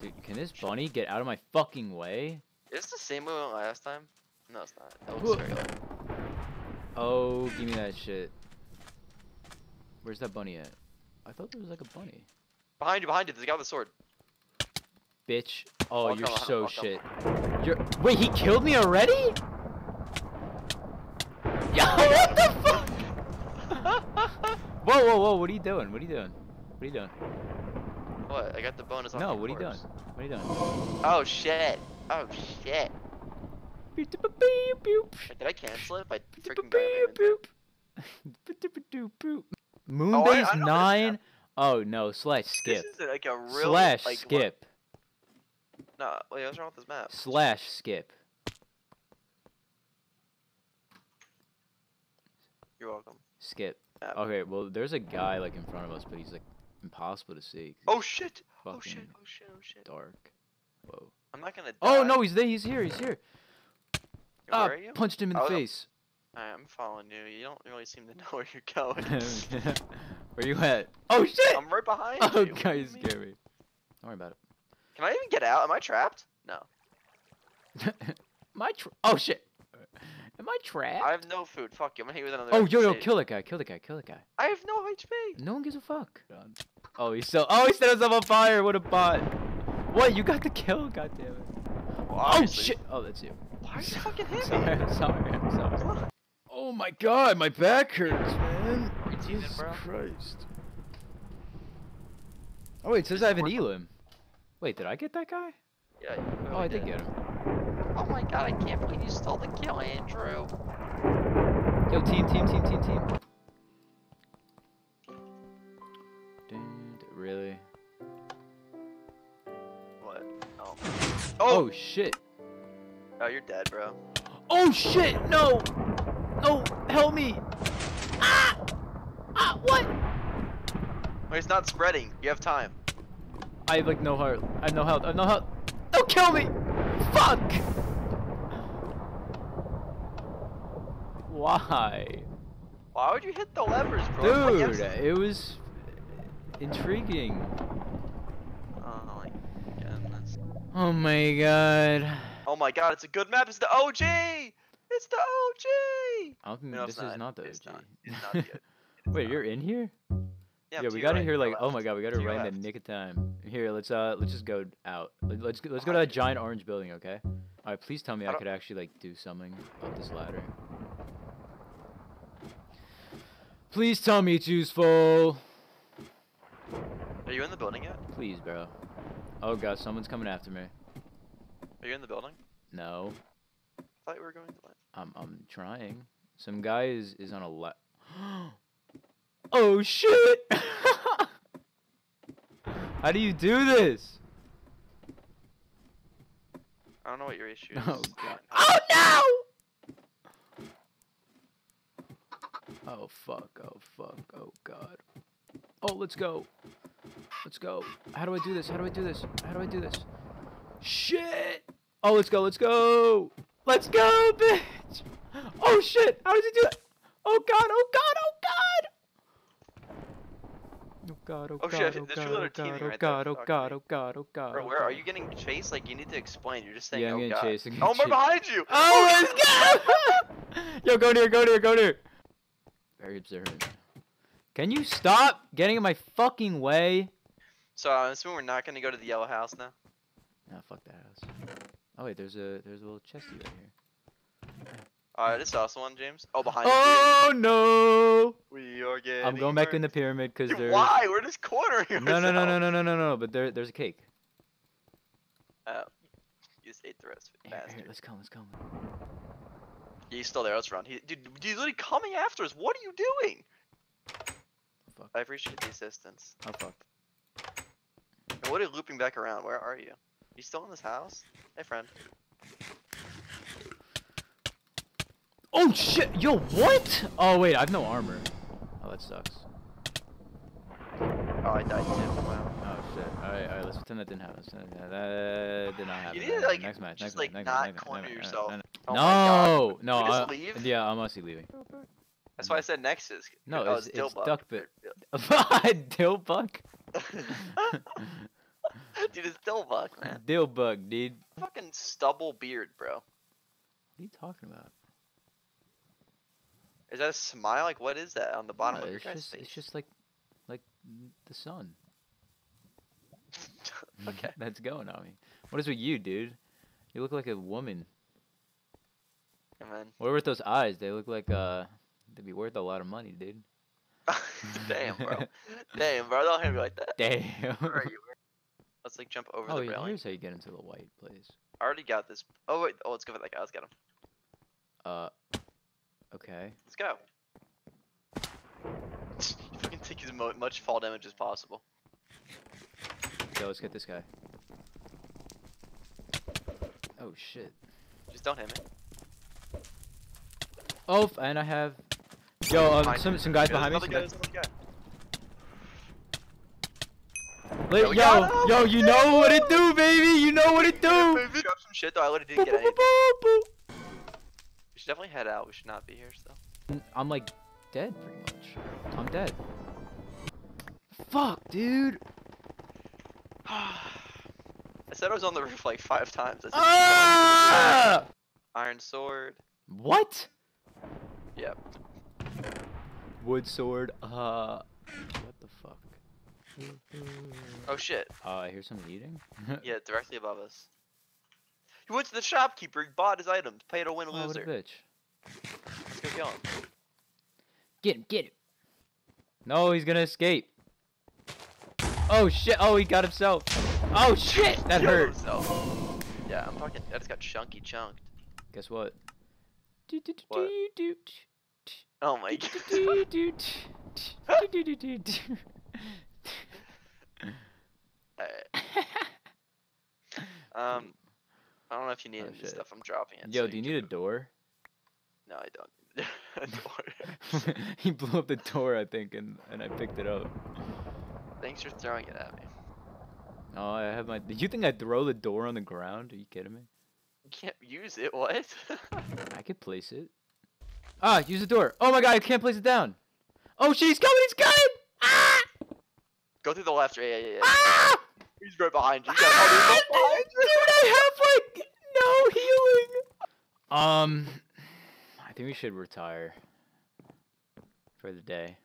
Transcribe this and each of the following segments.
Dude, can this bunny get out of my fucking way? Is this the same one went last time? No, it's not. That Whoa. looks very like. Oh, give me that shit. Where's that bunny at? I thought there was like a bunny. Behind you, behind you. There's a guy with a sword. Bitch. Oh, I'll you're come, so I'll come. shit. You're. Wait, he killed me already? Yo, what the fuck? Whoa, whoa, whoa! What are you doing? What are you doing? What are you doing? What? I got the bonus on No, what are you doing? What are you doing? Oh shit. Oh shit. Did I cancel it by freaking it? Moonbase I this nine. Oh no! Slash This is like a real Slash like, what- skip. No, wait, what's wrong with this map? Slash skip. You're welcome. Skip. Okay, well, there's a guy like in front of us, but he's like impossible to see. 'cause Oh shit! Oh shit! Oh shit! Oh shit! dark. Whoa. I'm not gonna. Oh no, he's there. He's here. He's here. Where Ah, are you? punched him in the Oh, no. face. Alright, I'm following you. You don't really seem to know where you're going. Where you at? Oh shit! I'm right behind Oh you. What god, do you you scared me. Don't worry about it. Can I even get out? Am I trapped? No. My tra- Oh shit. Am I trapped? I have no food. Fuck you. I'm gonna hit you with another. Oh yo yo, kill that guy! Kill that guy! Kill that guy! I have no HP. No one gives a fuck. Oh, he's still. Oh, he set himself on fire. What a bot. What? You got the kill? God damn it. Well, Oh shit! Oh, that's you. Why are you fucking hitting sorry. me? I'm sorry. I'm sorry. Oh my god, my back hurts, man. Jesus bro. Christ. Oh wait, it says I have an elim. Wait, did I get that guy? Yeah. you Oh, I did get him. Oh my god! I can't believe you stole the kill, Andrew. Yo, team, team, team, team, team. Oh, Oh. shit. Oh, you're dead, bro. Oh shit! No! No! Help me! Ah! Ah! What? Wait, it's not spreading. You have time. I have like no heart. I have no health. I have no health. Don't kill me! Fuck! Why? Why would you hit the levers, bro? Dude, it was intriguing. Oh my god. Oh my god, it's a good map. It's the OG. It's the OG. I don't think No, this it's is not the It's OG. not. It's not. Wait, not. you're in here? Yeah, Yeah, we got it right, here to your like oh my god, we got To it right in the nick of time. Here, let's uh let's just go out. Let- Let's go, let's go to that giant orange building, okay? All right, please tell me I I could actually like do something up this ladder. Please tell me it's useful. Are you in the building yet? Please, bro. Oh god, someone's coming after me. Are you in the building? No, I thought you were going to land. I'm I'm trying. Some guy is is on a la- Oh shit! How do you do this? I don't know what your issue is. Oh god. Oh no! Oh fuck, oh fuck, oh god. Oh, let's go. Let's go. How do I do this? How do I do this? How do I do this? Shit! Oh, let's go, let's go! Let's go, bitch! Oh shit! How does he do that? Oh god, oh god, oh god! Oh god, oh Oh, god, shit, oh there's god, oh god, oh right there. god, oh god, oh god, oh god. Bro, oh where are you getting chased? Like, you need to explain. You're just saying, Yeah, I'm oh getting god. chased, I'm oh, getting right chased. behind you! Oh, let's go! Yo, go near, go near, go near. Very observant. Can you stop getting in my fucking way? So, I'm assuming we're not going to go to the yellow house now? Nah, fuck that house. Oh wait, there's a there's a little chesty right here. Alright, this is also one, James. Oh, behind. Oh no! We are getting. I'm going back in the pyramid because there's. Why? We're just cornering No, no, no, no, no, no, no, no. But there, there's a cake. Oh, you just ate the rest of it, Here, here, let's come, let's come. Yeah, he's still there. Let's run. He, dude, he's literally coming after us. What are you doing? Fuck. I appreciate the assistance. Oh fuck. And what are you looping back around? Where are you? You still in this house? Hey, friend. Oh shit! Yo, what? Oh wait, I have no armor. Oh, that sucks. Oh, I died too. Wow. Oh shit. Alright, alright, let's pretend that didn't happen. That, that did not happen. need to, Alright, like, next match, just, next like, match, not next match, corner next match, yourself. no, no, Oh my god. no, no, Did we just uh, leave? yeah, I'm honestly leaving. That's why I said Nexus. No, oh, it's, it's Dillbuck. duck bit. Dillbuck. dude, it's Dillbuck, man. Dillbug, dude. Fucking stubble beard, bro. What are you talking about? Is that a smile? Like, what is that on the bottom No, of your it's guy's just face? it's just like like the sun. okay. That's going on me. What is with you, dude? You look like a woman. And then, What with those eyes? They look like uh they'd be worth a lot of money, dude. damn, bro. Damn, bro. Don't hit me like that. Damn. Where are you? Let's like jump over oh, the yeah, railing. here's how you get into the white place. I already got this. Oh wait. Oh, let's go for that guy. Let's get him. Uh, okay. Let's go. Fucking take as much fall damage as possible. Okay, let's get this guy. Oh shit. Just don't hit me. Oh, and I have. Yo, um, some some guys There's behind me. some guy, guys- there's another guy. Li- we yo, got yo, you know what it do, baby. You know what it do. Drop some shit though. I literally didn't get boop, anything. boop, boop, We should definitely head out. We should not be here still. I'm like dead, pretty much. I'm dead. Fuck, dude. I said I was on the roof like five times. Said, Ah! Iron sword. What? Yep. Wood sword. Uh, what the fuck? Oh shit. Uh, I hear someone eating. Yeah, directly above us. He went to the shopkeeper. He bought his items. Pay to win Oh, what a loser. bitch. Let's go kill him. Get him, get him. No, he's gonna escape. Oh shit, oh he got himself. Oh shit, that hurt. himself. Yeah, I'm fucking. I just got chunky chunked. Guess what? What? Oh my god. um, I don't know if you need Oh, any shit. stuff. I'm dropping it. Yo, so do you can need a door? No, I don't. A door. he blew up the door, I think, and, and I picked it up. Thanks for throwing it at me. Oh, I have my. Did you think I'd throw the door on the ground? Are you kidding me? You can't use it. What? I could place it. Ah, use the door. Oh my god, I can't place it down. Oh shit, he's coming, he's coming! Ah! Go through the left. Yeah, yeah, yeah. Ah! He's right behind you. you Ah, gotta- he's dude, right behind you. I have like no healing. Um, I think we should retire for the day.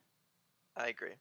I agree.